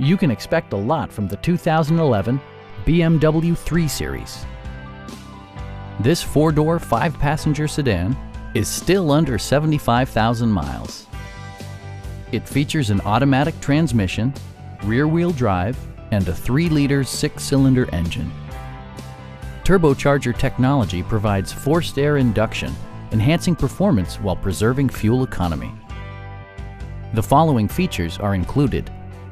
You can expect a lot from the 2011 BMW 3 Series. This four-door, five-passenger sedan is still under 75,000 miles. It features an automatic transmission, rear-wheel drive, and a 3-liter six-cylinder engine. Turbocharger technology provides forced air induction, enhancing performance while preserving fuel economy. The following features are included.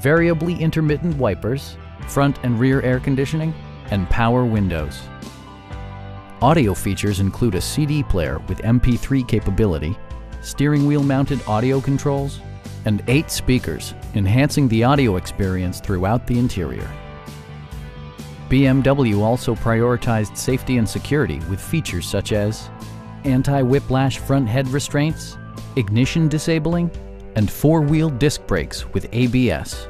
Variably intermittent wipers, front and rear air conditioning, and power windows. Audio features include a CD player with MP3 capability, steering wheel mounted audio controls, and eight speakers, enhancing the audio experience throughout the interior. BMW also prioritized safety and security with features such as anti-whiplash front head restraints, ignition disabling, and four-wheel disc brakes with ABS.